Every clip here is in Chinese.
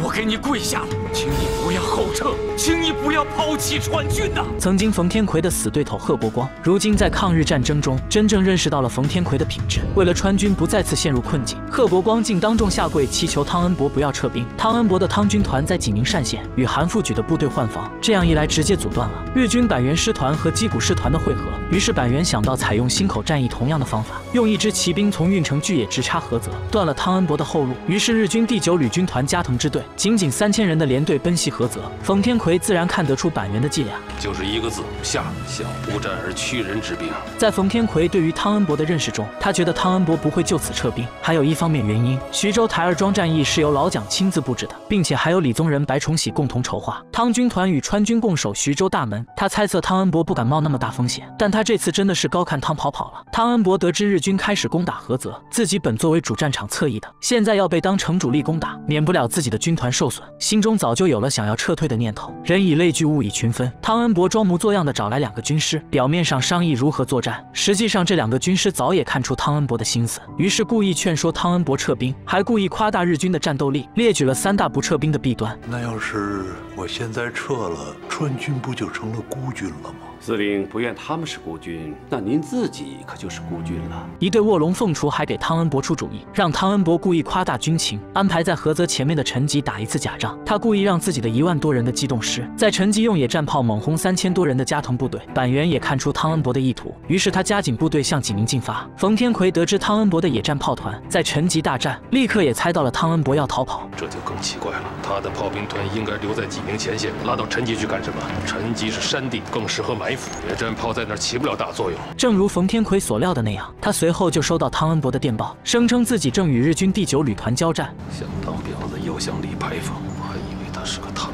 我给你跪下了，请你不要后撤，请你不要抛弃川军呐！曾经冯天奎的死对头贺伯光，如今在抗日战争中真正认识到了冯天奎的品质。为了川军不再次陷入困境，贺伯光竟当众下跪祈求汤恩伯不要撤兵。汤恩伯的汤军团在济宁单县与韩复榘的部队换防，这样一来直接阻断了日军板垣师团和矶谷师团的会合。于是板垣想到采用忻口战役同样的方法，用一支骑兵从运城巨野直插菏泽，断了汤恩伯的后路。于是日军第九旅军团加藤支队。仅仅三千人的连队奔袭菏泽，冯天奎自然看得出板垣的伎俩，就是一个字下。小不战而屈人之兵。在冯天奎对于汤恩伯的认识中，他觉得汤恩伯不会就此撤兵。还有一方面原因，徐州台儿庄战役是由老蒋亲自布置的，并且还有李宗仁、白崇禧共同筹划。汤军团与川军共守徐州大门，他猜测汤恩伯不敢冒那么大风险。但他这次真的是高看汤跑跑了。汤恩伯得知日军开始攻打菏泽，自己本作为主战场侧翼的，现在要被当成主力攻打，免不了自己的军军团受损，心中早就有了想要撤退的念头。人以类聚，物以群分。汤恩伯装模作样的找来两个军师，表面上商议如何作战，实际上这两个军师早也看出汤恩伯的心思，于是故意劝说汤恩伯撤兵，还故意夸大日军的战斗力，列举了三大不撤兵的弊端。那要是我现在撤了，川军不就成了孤军了吗？司令不愿他们是孤军，那您自己可就是孤军了。一对卧龙凤雏还给汤恩伯出主意，让汤恩伯故意夸大军情，安排在菏泽前面的陈吉打一次假仗。他故意让自己的一万多人的机动师在陈吉用野战炮猛轰三千多人的加藤部队。板垣也看出汤恩伯的意图，于是他加紧部队向济宁进发。冯天奎得知汤恩伯的野战炮团在陈吉大战，立刻也猜到了汤恩伯要逃跑，这就更奇怪了。他的炮兵团应该留在济宁前线，拉到陈吉去干什么？陈吉是山地，更适合埋。野战炮在那儿起不了大作用。正如冯天奎所料的那样，他随后就收到汤恩伯的电报，声称自己正与日军第九旅团交战。想当婊子又想立牌坊，我还以为他是个堂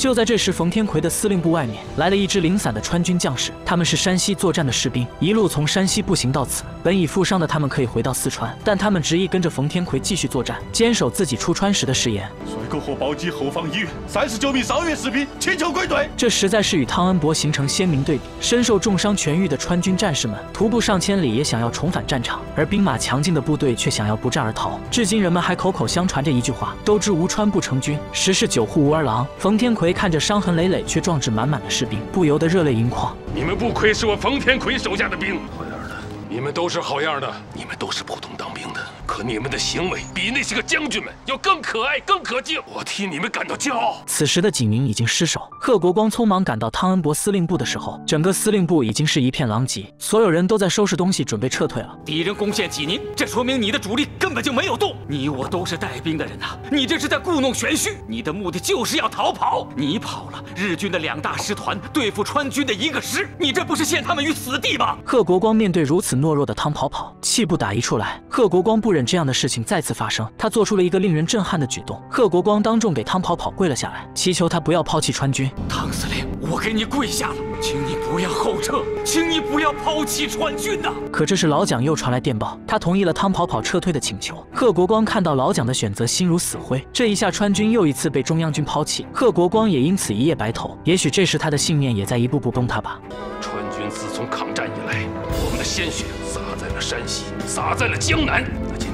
就在这时，冯天奎的司令部外面来了一支零散的川军将士，他们是山西作战的士兵，一路从山西步行到此。本已负伤的他们可以回到四川，但他们执意跟着冯天奎继续作战，坚守自己出川时的誓言。帅哥和宝鸡后方医院三十九名伤员士兵请求归队。这实在是与汤恩伯形成鲜明对比。身受重伤痊愈的川军战士们徒步上千里也想要重返战场，而兵马强劲的部队却想要不战而逃。至今人们还口口相传着一句话：都知无川不成军，十室九户无儿郎。冯天奎看着伤痕累累却壮志满满的士兵，不由得热泪盈眶。你们不愧是我冯天魁手下的兵，好样的！你们都是好样的，你们都是普通当兵的。可你们的行为比那些个将军们要更可爱、更可敬，我替你们感到骄傲。此时的济宁已经失守，贺国光匆忙赶到汤恩伯司令部的时候，整个司令部已经是一片狼藉，所有人都在收拾东西准备撤退了。敌人攻陷济宁，这说明你的主力根本就没有动。你我都是带兵的人呐，你这是在故弄玄虚，你的目的就是要逃跑。你跑了，日军的两大师团对付川军的一个师，你这不是陷他们于死地吗？贺国光面对如此懦弱的汤跑跑，气不打一处来。贺国光不忍这样的事情再次发生，他做出了一个令人震撼的举动。贺国光当众给汤跑跑跪了下来，祈求他不要抛弃川军。汤司令，我给你跪下了，请你不要后撤，请你不要抛弃川军呐！可这时老蒋又传来电报，他同意了汤跑跑撤退的请求。贺国光看到老蒋的选择，心如死灰。这一下，川军又一次被中央军抛弃，贺国光也因此一夜白头。也许这时他的信念也在一步步崩塌吧。川军自从抗战以来，我们的鲜血洒在了山西，洒在了江南。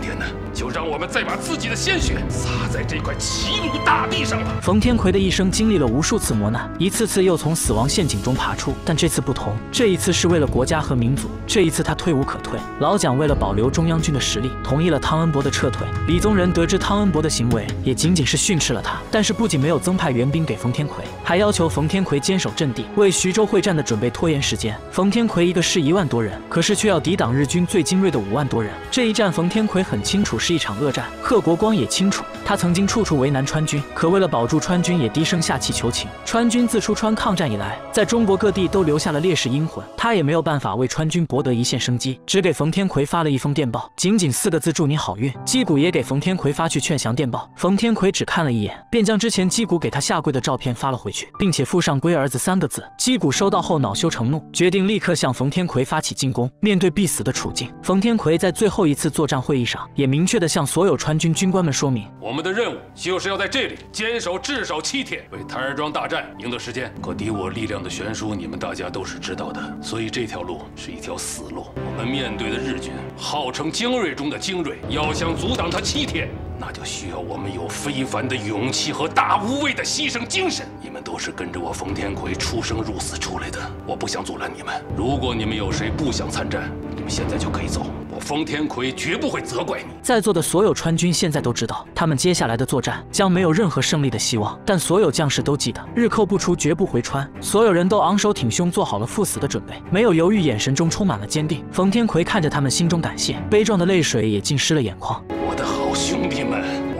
天呐？就让我们再把自己的鲜血洒在这块齐鲁大地上吧。冯天奎的一生经历了无数次磨难，一次次又从死亡陷阱中爬出，但这次不同，这一次是为了国家和民族。这一次他退无可退。老蒋为了保留中央军的实力，同意了汤恩伯的撤退。李宗仁得知汤恩伯的行为，也仅仅是训斥了他，但是不仅没有增派援兵给冯天奎，还要求冯天奎坚守阵地，为徐州会战的准备拖延时间。冯天奎一个师一万多人，可是却要抵挡日军最精锐的五万多人。这一战，冯天奎很清楚是一场恶战。贺国光也清楚，他曾经处处为难川军，可为了保住川军，也低声下气求情。川军自出川抗战以来，在中国各地都留下了烈士英魂，他也没有办法为川军博得一线生机，只给冯天奎发了一封电报，仅仅四个字：祝你好运。击鼓也给冯天奎发去劝降电报，冯天奎只看了一眼，便将之前击鼓给他下跪的照片发了回去，并且附上“龟儿子”三个字。击鼓收到后恼羞成怒，决定立刻向冯天奎发起进攻。面对必死的处境，冯天奎在最后一次作战会议上，也明确的向所有川军军官们说明，我们的任务就是要在这里坚守至少七天，为台儿庄大战赢得时间。可敌我力量的悬殊，你们大家都是知道的，所以这条路是一条死路。我们面对的日军，号称精锐中的精锐，要想阻挡他七天，那就需要我们有非凡的勇气和大无畏的牺牲精神。你们都是跟着我冯天魁出生入死出来的，我不想阻拦你们。如果你们有谁不想参战，你们现在就可以走。我冯天魁绝不会责怪你。在座的所有川军现在都知道，他们接下来的作战将没有任何胜利的希望。但所有将士都记得，日寇不出，绝不回川。所有人都昂首挺胸，做好了赴死的准备，没有犹豫，眼神中充满了坚定。冯天魁看着他们，心中感谢，悲壮的泪水也浸湿了眼眶。我的好兄弟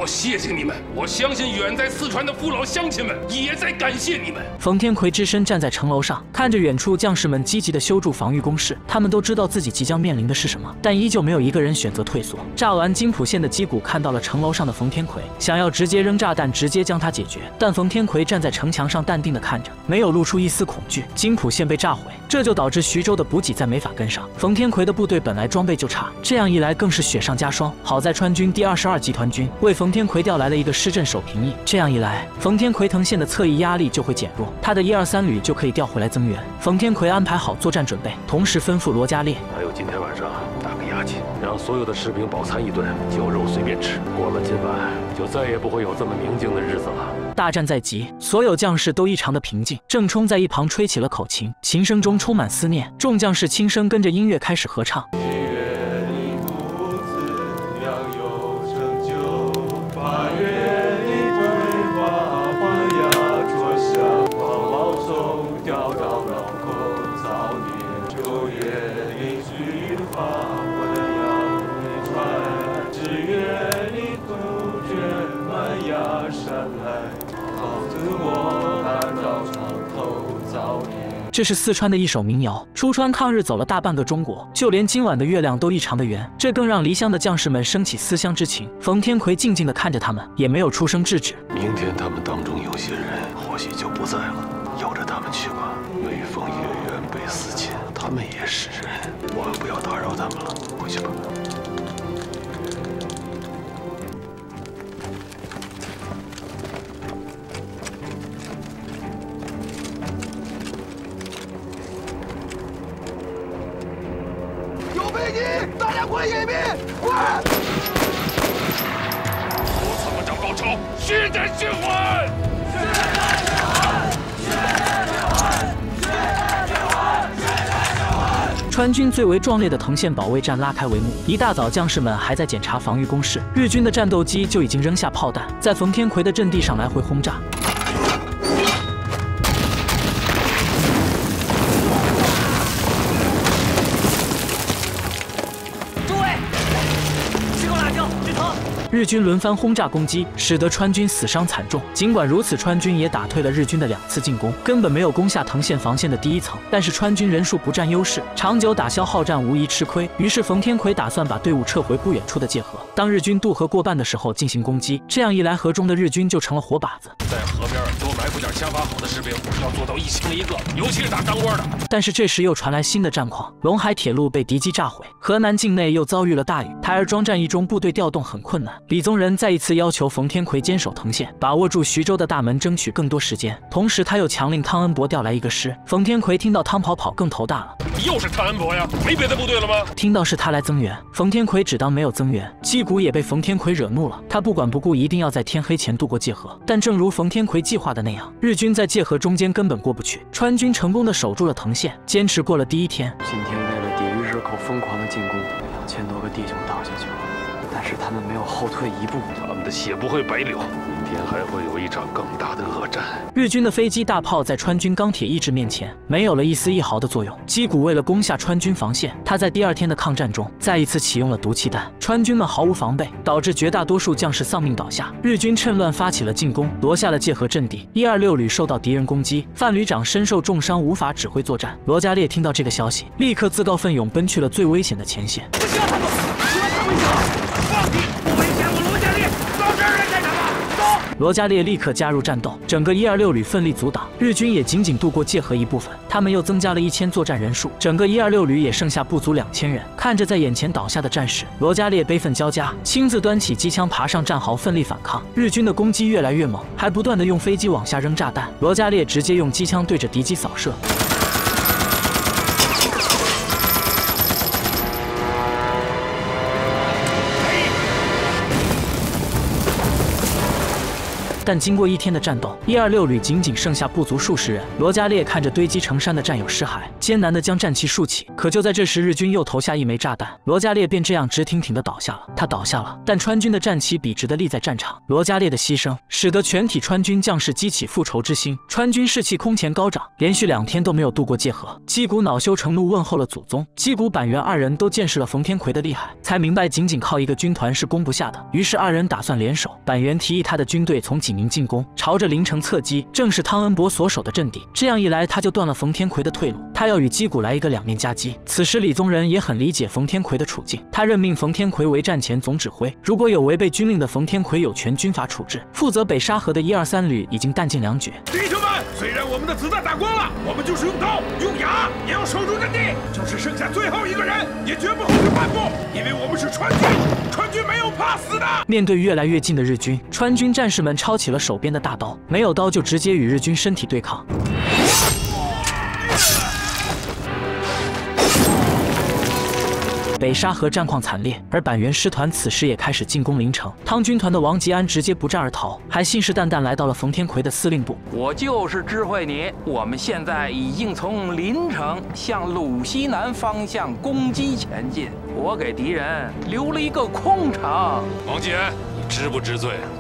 谢谢你们！我相信远在四川的父老乡亲们也在感谢你们。冯天魁只身站在城楼上，看着远处将士们积极的修筑防御工事。他们都知道自己即将面临的是什么，但依旧没有一个人选择退缩。炸完金浦县的击鼓看到了城楼上的冯天魁，想要直接扔炸弹，直接将他解决。但冯天魁站在城墙上，淡定地看着，没有露出一丝恐惧。金浦县被炸毁，这就导致徐州的补给再没法跟上。冯天魁的部队本来装备就差，这样一来更是雪上加霜。好在川军第二十二集团军为冯天魁调来了一个师镇守平邑，这样一来，冯天魁藤县的侧翼压力就会减弱，他的一二三旅就可以调回来增援。冯天魁安排好作战准备，同时吩咐罗家烈，还有今天晚上打个牙祭，让所有的士兵饱餐一顿，酒肉随便吃。过了今晚，就再也不会有这么宁静的日子了。大战在即，所有将士都异常的平静。郑冲在一旁吹起了口琴，琴声中充满思念。众将士轻声跟着音乐开始合唱。这是四川的一首民谣。出川抗日走了大半个中国，就连今晚的月亮都异常的圆，这更让离乡的将士们升起思乡之情。冯天魁静静地看着他们，也没有出声制止。明天他们当中有些人隐蔽，快！我参谋长高超，血战血还！川军最为壮烈的藤县保卫战拉开帷幕。一大早，将士们！还在检查防御工事，日军的战斗机就已经扔下炮弹，在冯天魁的阵地上来回轰炸。日军轮番轰炸攻击，使得川军死伤惨重。尽管如此，川军也打退了日军的两次进攻，根本没有攻下藤县防线的第一层。但是川军人数不占优势，长久打消耗战无疑吃亏。于是冯天魁打算把队伍撤回不远处的界河，当日军渡河过半的时候进行攻击。这样一来，河中的日军就成了活靶子。在河边多埋伏点枪法好的士兵，要做到一枪一个，尤其是打当官的。但是这时又传来新的战况，陇海铁路被敌机炸毁，河南境内又遭遇了大雨，台儿庄战役中部队调动很困难。李宗仁再一次要求冯天魁坚守藤县，把握住徐州的大门，争取更多时间。同时，他又强令汤恩伯调来一个师。冯天魁听到汤跑跑更头大了，又是汤恩伯呀，没别的部队了吗？听到是他来增援，冯天魁只当没有增援。击鼓也被冯天魁惹怒了，他不管不顾，一定要在天黑前渡过界河。但正如冯天魁计划的那样，日军在界河中间根本过不去，川军成功的守住了藤县，坚持过了第一天。今天为了抵御日寇疯狂的进攻，们没有后退一步。他们的血不会白流，明天还会有一场更大的恶战。日军的飞机、大炮在川军钢铁意志面前没有了一丝一毫的作用。击鼓为了攻下川军防线，他在第二天的抗战中再一次启用了毒气弹，川军们毫无防备，导致绝大多数将士丧命倒下。日军趁乱发起了进攻，夺下了界河阵地。一二六旅受到敌人攻击，范旅长身受重伤，无法指挥作战。罗家烈听到这个消息，立刻自告奋勇奔去了最危险的前线。不需要他们，只要他们走。放屁！不危险，我罗家烈，老实人干什么？走！罗加列立刻加入战斗，整个一二六旅奋力阻挡，日军也仅仅渡过界河一部分。他们又增加了一千作战人数，整个一二六旅也剩下不足两千人。看着在眼前倒下的战士，罗加列悲愤交加，亲自端起机枪爬上战壕，奋力反抗。日军的攻击越来越猛，还不断的用飞机往下扔炸弹。罗加列直接用机枪对着敌机扫射。但经过一天的战斗，一二六旅仅仅剩下不足数十人。罗家烈看着堆积成山的战友尸骸，艰难地将战旗竖起。可就在这时，日军又投下一枚炸弹，罗家烈便这样直挺挺地倒下了。他倒下了，但川军的战旗笔直地立在战场。罗家烈的牺牲，使得全体川军将士激起复仇之心，川军士气空前高涨，连续两天都没有渡过界河。击鼓恼羞成怒，问候了祖宗。击鼓、板垣二人都见识了冯天魁的厉害，才明白仅仅靠一个军团是攻不下的。于是二人打算联手。板垣提议他的军队从济宁进攻，朝着临城侧击，正是汤恩伯所守的阵地。这样一来，他就断了冯天魁的退路。他要与击鼓来一个两面夹击。此时李宗仁也很理解冯天魁的处境，他任命冯天魁为战前总指挥。如果有违背军令的，冯天魁有权军法处置。负责北沙河的一二三旅已经弹尽粮绝。弟兄们，虽然我们的子弹打光了，我们就是用刀用牙也要守住阵地，就是剩下最后一个人，也绝不后退半步，因为我们是川军，川军没有怕死的。面对越来越近的日军，川军战士们抄起了手边的大刀，没有刀就直接与日军身体对抗。北沙河战况惨烈，而板垣师团此时也开始进攻临城。汤军团的王吉安直接不战而逃，还信誓旦旦来到了冯天魁的司令部。我就是知会你，我们现在已经从临城向鲁西南方向攻击前进，我给敌人留了一个空城。王吉安，你知不知罪？